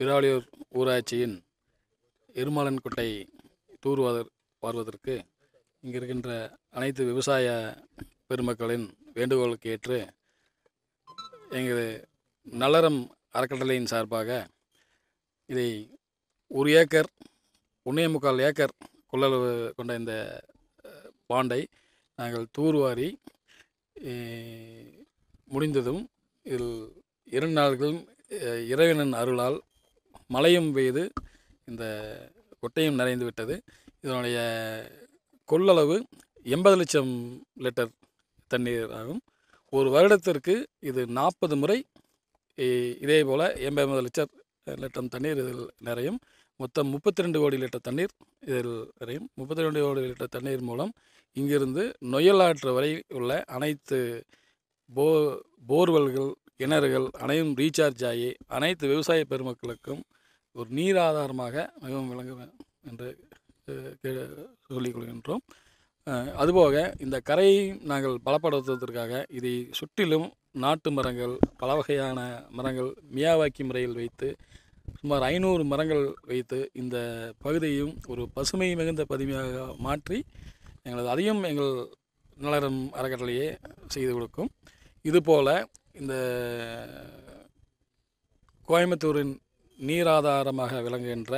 விராலியூர் ஊராட்சியின் இருமலன்குட்டை தூர்வாதர் வருவதற்கு இங்கே இருக்கின்ற அனைத்து விவசாய பெருமக்களின் வேண்டுகோளுக்கு ஏற்று எங்கள் நலரம் அறக்கட்டளையின் சார்பாக இதை ஒரு ஏக்கர் ஒன்றே முக்கால் ஏக்கர் கொள்ளளவு கொண்ட இந்த பாண்டை நாங்கள் தூர்வாரி முடிந்ததும் இதில் இரண்டு நாள்களும் இறைவனின் அருளால் மழையும் பெய்து இந்த கொட்டையும் நிறைந்து விட்டது. இதனுடைய கொள்ளளவு எண்பது லட்சம் லிட்டர் தண்ணீர் ஆகும். ஒரு வருடத்திற்கு இது நாற்பது முறை இதே போல் எண்பது லட்சம் லிட்டர் தண்ணீர் இதில் நிறையும். மொத்தம் முப்பத்தி ரெண்டு கோடி லிட்டர் தண்ணீர் இதில் நிறையும். முப்பத்தி ரெண்டு கோடி லிட்டர் தண்ணீர் மூலம் இங்கிருந்து நொயலாற்று வரை உள்ள அனைத்து போ போர்வெல்கள் கிணறுகள் அனைத்தும் ரீசார்ஜ் ஆகி அனைத்து விவசாய பெருமக்களுக்கும் ஒரு நீர் ஆதாரமாக மிகவும் விளங்கும் என்று கே- சொல்லிக் கொள்கின்றோம். அதுபோக இந்த கரையை நாங்கள் பலப்படுத்துவதற்காக இதை சுற்றிலும் நாட்டு மரங்கள் பல வகையான மரங்கள் மியாவாக்கி முறையில் வைத்து சுமார் ஐநூறு மரங்கள் வைத்து இந்த பகுதியையும் ஒரு பசுமை மிகுந்த பகுதியாக மாற்றி எங்களது அதையும் எங்கள் நலரும் அறக்கட்டளையே செய்து கொடுக்கும். இதுபோல் இந்த கோயம்புத்தூரின் நீராதாரமாக விளங்குகின்ற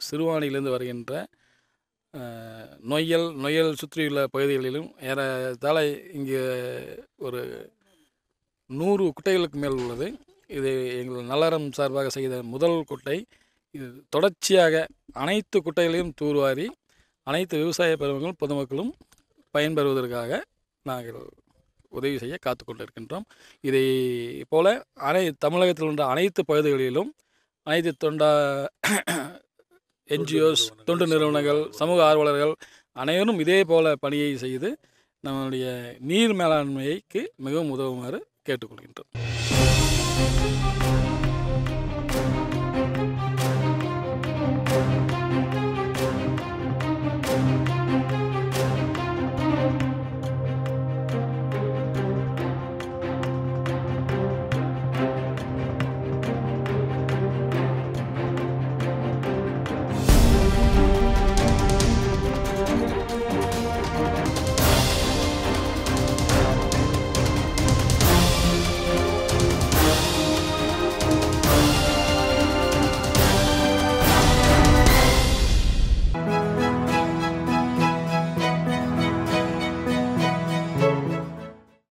சிறுவாணியிலிருந்து வருகின்ற நொய்யல் நொய்யல் சுற்றியுள்ள பகுதிகளிலும் ஏறத்தாழ இங்கே ஒரு நூறு குட்டைகளுக்கு மேல் உள்ளது. இது எங்கள் நலரம் சார்பாக செய்த முதல் குட்டை. இது தொடர்ச்சியாக அனைத்து குட்டைகளையும் தூர்வாரி அனைத்து விவசாய பெருமக்களும் பொதுமக்களும் பயன்பெறுவதற்காக நாங்கள் உதவி செய்ய காத்து கொண்டிருக்கின்றோம் இதை போல அனை தமிழகத்தில் உள்ள அனைத்து பகுதிகளிலும் அனைத்து தொண்டா என்ஜிஓஸ் தொண்டு நிறுவனங்கள் சமூக ஆர்வலர்கள் அனைவரும் இதே போல பணியை செய்து நம்மளுடைய நீர் மேலாண்மைக்கு மிகவும் உதவுமாறு கேட்டுக்கொள்கின்றோம்.